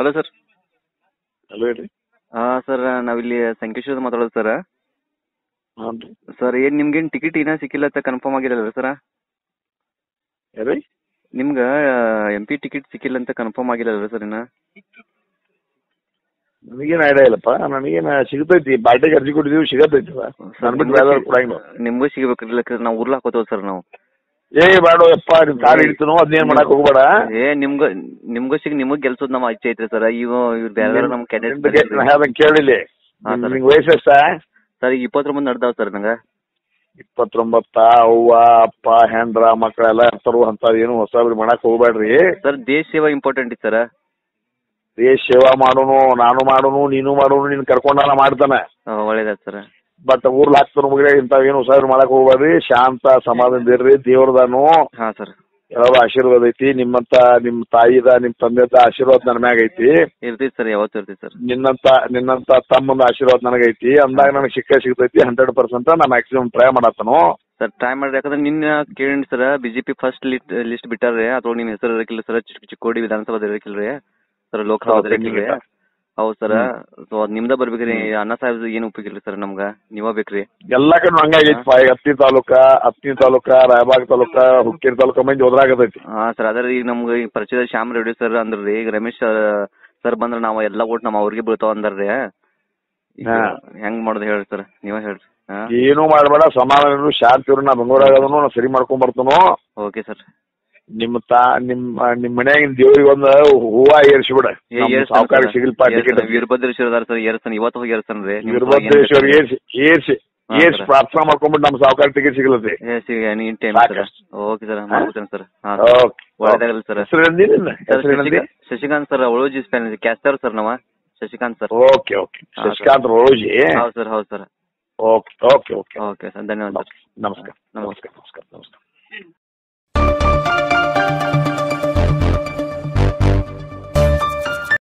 Hello sir hello ಹೇಳಿ ಹಾಂ sir ನಾವಿಲ್ಲಿ ಸಂಕೇಶ್ವರ ಮಾತಾಡೋದು ಸರ್ ಹಾಂ ರೀ. ಸರ್ ಏನ್ ನಿಮ್ಗೇನು ಟಿಕೆಟ್ ಇನ್ನ ಸಿಕ್ಕಿಲ್ಲ ಅಂತ ಕನ್ಫರ್ಮ್ ಆಗಿರಲ್ಲ ಸರ್ ಯಾರೀ ನಿಮ್ಗೆ ಎಂ ಪಿ ಟಿಕೆಟ್ ಸಿಕ್ಕಿಲ್ಲ ಅಂತ ಕನ್ಫರ್ಮ್ ಆಗಿರಲ್ಲ ಸರ್ ಇನ್ನ? ನನಗೇನು ಐಡಿಯಾ ಇಲ್ಲಪ್ಪ. ನನಗೇನು ಸಿಗತೈತಿ. ಪಾರ್ಟಿಗೆ ಅರ್ಜಿ ಕೊಟ್ಟಿದೀವಿ ಸಿಗತೈತಿ ಸರ್ ಬಿಟ್ಟು ಬೇರೆ ಕೊಡಂಗಿಲ್ಲ. ನಿಮಗೂ ನಾವು ಸರ್ ನಾವು. ಏ ಬೇಡ ಯಪ್ಪ ನಿಮ್ ಕಾರ್ ಹಿಡಿತನು ಅದ್ನೇನ್ ಮಾಡಕ್ ಹೋಗ್ಬೇಡ? ಏ ನಿಮ್ಗ ನಿಮ್ಗೂ ಸಿಗ್ ನಿಮಗ್ ಗೆಲ್ಸೋದ್ ನಮ್ಮ ಇಚ್ಛೆ ಐತ್ರಿ ಸರ್. ಇವ ಇವ್ರ ಬೇರೆ ನಮ್ಮ ನಿಮ್ದು ಗೆ- ನಾ ಕ್ಯಾಂಡಿಡೇಟ್ ಕೇಳಿಲಿ. ಹಾಂ ವಯಸ್ಸು ಎಷ್ಟ? ಸರ್ ಈಗ ಇಪ್ಪತ್ತೊಂಬತ್ತು ನಡ್ದಾವ್ ಸರ್ ನಂಗ. ಇಪ್ಪತ್ತೊಂಬತ್ತ ಅವ್ವ ಅಪ್ಪ ಹೆಂಡ್ರ ಮಕ್ಕಳೆಲ್ಲ ಇರ್ತಾರು ಅಂತ ಏನು ಹೊಸ ಮಾಡಕ್ ಹೋಗ್ಬೇಡ್ರಿ. ಸರ್ ದೇಶ ಸೇವಾ ಇಂಪಾರ್ಟೆಂಟ್ ಇತ್ತು ಸರ್. ದೇಶ ಸೇವಾ ಮಾಡೋನು ನಾನು ಮಾಡೋನು ನೀನು ಮಾಡೋನು ನೀನ್ ಕರ್ಕೊಂಡ ಮಾಡ್ತಾನೆ. ಒಳ್ಳೇದಾಯ್ತು ಸರ್. ಬಟ್ ಊರ್ಲ್ ಹಾಕ್ತಾರ ಮುಗಿದ್ರೆ ಇಂಥವ್ ಏನು ಹೊಸ ಮಾಡಕ್ ಹೋಗ್ಬೇಡ್ರಿ ಶಾಂತ ಸಮಾಧಾನ ಇರ್ರಿ ದೇವ್ರದಾನು. ಹಾ ಸರ್ ಯಾವ ಆಶೀರ್ವಾದ ಐತಿ? ನಿಮ್ಮಂತ ನಿಮ್ ತಾಯಿದ ನಿಮ್ ತಂದೆದ ಆಶೀರ್ವಾದ ನನ್ನ ಮ್ಯಾಗ ಐತಿ. ಇರ್ತೈತಿ ಸರ್ ಯಾವತ್ತು ಇರ್ತೈತಿ ಸರ್ ನಿನ್ನಂತ ನಿನ್ನಂತ ತಮ್ಮಂದ ಆಶೀರ್ವಾದ ನನಗೈತಿ ಅಂದಾಗ ನನಗೆ ಶಿಕ್ಷೆ ಸಿಗ್ತೈತಿ ಹಂಡ್ರೆಡ್ ಪರ್ಸೆಂಟ್ ನಾ ಮ್ಯಾಕ್ಸಿಮಮ್ ಟ್ರೈ ಮಾಡತ್ತನು. ಸರ್ ಟ್ರೈ ಮಾಡ್ರಿ. ಯಾಕಂದ್ರೆ ನಿನ್ನ ಕೇಳಿ sir BJP first list list ಬಿಟ್ಟಾರ್ರಿ. ಅದ್ರೊಳಗೆ ನಿನ್ ಹೆಸರು ಇರಕಿಲ್ಲ ಸರ್ ಚಿಕ್ಕೋಡಿ ವಿಧಾನಸಭಾದ ರೀ ಸರ್ ಲೋಕಸಭಾದ ಇರಕಿಲ್ಲ. ಹೌದು ಸರ್. ಸೊ ಅದ್ ನಿಮ್ದ ಬರ್ಬೇಕ್ರಿ. ಅಣ್ಣ ಸಾಹೇಬ್ ಏನ್ ಉಪಯೋಗ ಇಲ್ಲ ಸರ್ ನಮ್ಗ? ನೀವ ಬೇಕ್ರಿ ಎಲ್ಲಾ ಕಡೆ ಹಂಗಾಗೈತಿಪ್ಪ ಈಗ ಹತ್ತಿ ತಾಲೂಕ ಹತ್ತಿ ತಾಲೂಕ ರಾಯಬಾಗ್ ತಾಲೂಕ ಹುಕ್ಕೇರಿ ತಾಲೂಕ ಮಂದಿ ಹೋದ್ರಾಗತೈತಿ. ಹಾ ಸರ್ ಅದ್ರ ಈಗ ನಮ್ಗ ಈಗ ಪರಿಚಯದ ಶ್ಯಾಮ್ ರೆಡ್ಡಿ ಸರ್ ಅಂದ್ರಿ ಈಗ ರಮೇಶ್ ಸರ್ ಬಂದ್ರ ನಾವು ಎಲ್ಲಾ ಓಟ್ ನಮ್ಮ ಅವ್ರಿಗೆ ಬೀಳ್ತಾವ ಹಾ. ಹೆಂಗ್ ಮಾಡೋದು ಹೇಳ್ರಿ ಸರ್? ನೀವ ಹೇಳ್ರಿ. ಏನು ಮಾಡಬೇಡ. ಸಮಾಧಾನ ಶಾಂತಿ ಇರು ನಾ ಬೆಂಗಳೂರಾಗದನು ನಾ ಸರಿ ಮಾಡ್ಕೊಂಡ್ ಬರ್ತನು. Okay sir. ನಿಮ್ಮ ತಾ ನಿಮ್ಮ ನಿಮ್ಮ ಮನ್ಯಾಗಿನ ದೇವ್ರಿಗೆ ಒಂದ್ ಹೂವ ಏರ್ಸಿಬಿಡ ಸಾವುಕಾರ ಸಿಗಲ್ಪ ಟಿಕೆಟ್. ವೀರಭದ್ರೇಶ್ವರ ಅದಾರ ಸರ್ ಏರ್ಸನ್ ಇವತ್ತು ಹೋಗಿ ಏರ್ಸನ್ ರೀ. ವೀರಭದ್ರೇಶ್ವರ ಏರ್ಸಿ ಏರ್ಸಿ ಏರ್ಸ್. ಪ್ರಾರ್ಥನಾ ಮಾಡ್ಕೊಂಡ್ಬಿಟ್ಟು ನಮ್ ಸಾವುಕಾರ ಟಿಕೆಟ್ ಸಿಗ್ಲತಿ ಎನಿ ಟೈಮ್ ಓಕೆ ಸರ್. ಮಾಡ್ಕೊತೇನೆ ಸರ್ ಒಳ್ಳೇದಾಗಲಿ ಸರ್. ಶಶಿಕಾಂತ್ ಸರ್ ಒಳೋಜಿ ಸ್ಪ್ಯಾನ್ ಕ್ಯಾಸ್ಟರ್ ಸರ್ ನಾವ. Shashikant sir. Okay okay Shashikant Roji ಹೌದು ಸರ್ ಹೌದು sir. Okay okay okay okay sir ಧನ್ಯವಾದ ನಮಸ್ಕಾರ. ನಮಸ್ಕಾರ. ನಮಸ್ಕಾರ ನಮಸ್ಕಾರ.